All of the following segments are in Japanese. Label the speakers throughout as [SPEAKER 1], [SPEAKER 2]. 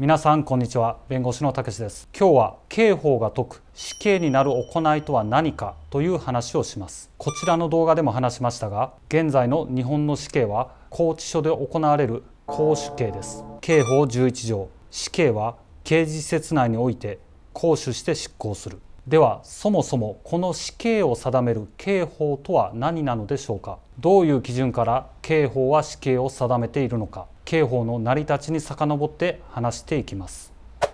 [SPEAKER 1] 皆さんこんにちは。弁護士のたけしです。今日は刑法が解く死刑になる行いとは何かという話をします。こちらの動画でも話しましたが現在の日本の死刑は拘置所で行われる公主刑です。刑法11条。死刑は刑事施設内において公主して執行する。ではそもそもこの死刑を定める刑法とは何なのでしょうか？どういう基準から刑法は死刑を定めているのか？刑法の成り立ちに遡って話していきます。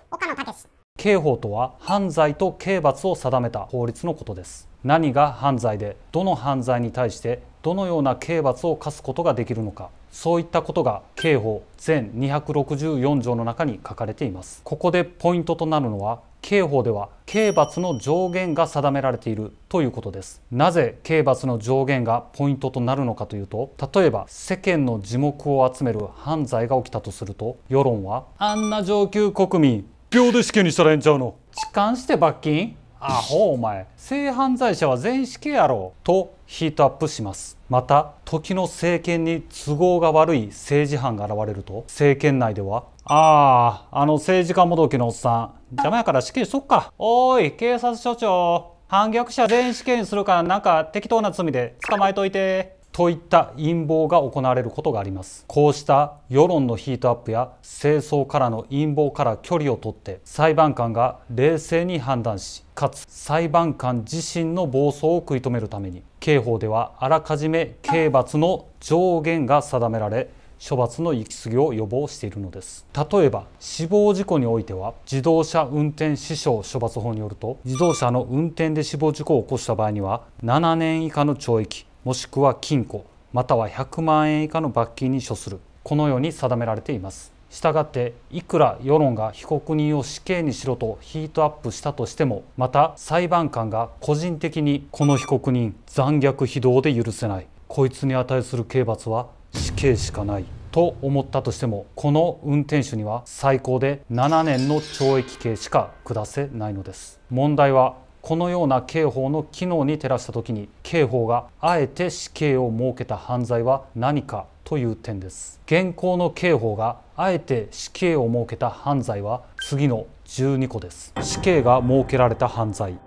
[SPEAKER 1] 岡野武刑法とは犯罪と刑罰を定めた法律のことです。何が犯罪でどの犯罪に対してどのような刑罰を課すことができるのか？そういったことが刑法全264条の中に書かれています。ここでポイントとなるのは刑法では刑罰の上限が定められているということです。なぜ刑罰の上限がポイントとなるのかというと例えば世間の耳目を集める犯罪が起きたとすると世論はあんな上級国民秒で死刑にしたらええんちゃうの痴漢して罰金アホお前性犯罪者は全員死刑やろとヒートアップします。また時の政権に都合が悪い政治犯が現れると政権内ではあああの政治家もどきのおっさん邪魔やから死刑しとっか。おい警察署長。反逆者全員死刑にするからなんか適当な罪で捕まえといて。といった陰謀が行われることがあります。こうした世論のヒートアップや清掃からの陰謀から距離をとって裁判官が冷静に判断しかつ裁判官自身の暴走を食い止めるために刑法ではあらかじめ刑罰の上限が定められ処罰の行き過ぎを予防しているのです。例えば死亡事故においては自動車運転死傷処罰法によると自動車の運転で死亡事故を起こした場合には7年以下の懲役もしくは禁錮または100万円以下の罰金に処する。このように定められています。したがっていくら世論が被告人を死刑にしろとヒートアップしたとしてもまた裁判官が個人的にこの被告人残虐非道で許せない。こいつに値する刑罰は死刑しかない。と思ったとしてもこの運転手には最高で7年の懲役刑しか下せないのです。問題はこのような刑法の機能に照らした時に刑法があえて死刑を設けた犯罪は何かという点です。現行の刑法があえて死刑を設けた犯罪は次の12個です。死刑が設けられた犯罪。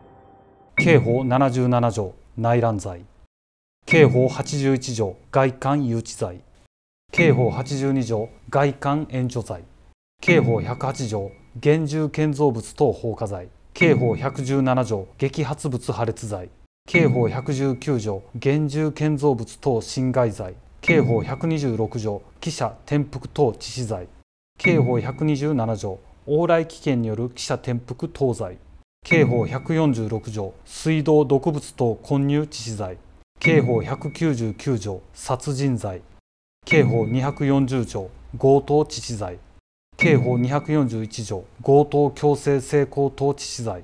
[SPEAKER 1] 刑法77条内乱罪。刑法81条外観誘致罪。刑法82条外観援助罪。刑法108条現住建造物等放火罪。刑法117条激発物破裂罪。刑法119条現住建造物等侵害罪。刑法126条記者転覆等致死罪。刑法127条往来危険による記者転覆等罪。刑法146条水道毒物等混入致死罪。刑法199条殺人罪。刑法240条強盗致死罪。刑法241条強盗強制性交等致死罪。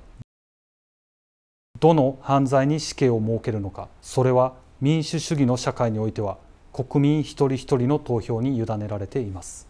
[SPEAKER 1] どの犯罪に死刑を設けるのかそれは民主主義の社会においては国民一人一人の投票に委ねられています